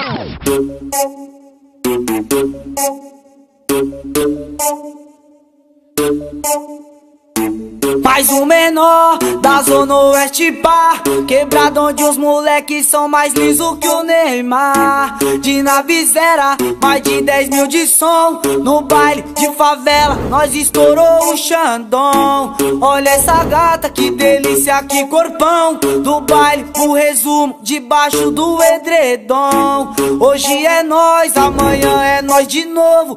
Thank you. Mais um menor da zona oeste pá. Quebrado onde os moleques são mais liso que o Neymar. De navezera, mais de 10 mil de som. No baile de favela, nós estourou o Xandão. Olha essa gata, que delícia, que corpão. Do baile, o resumo, debaixo do edredom. Hoje é nós, amanhã é nós de novo